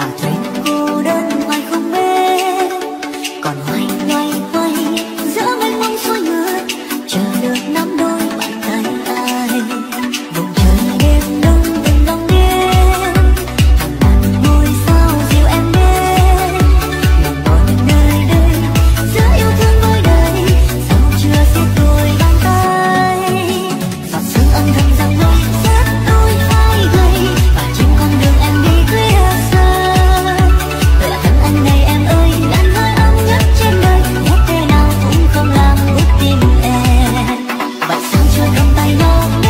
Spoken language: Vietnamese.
mà thấy cô đơn hoài không mê. Còn hoài loay hoay giữa mênh mông xuôi ngược, chờ được năm chưa cầm tay nhau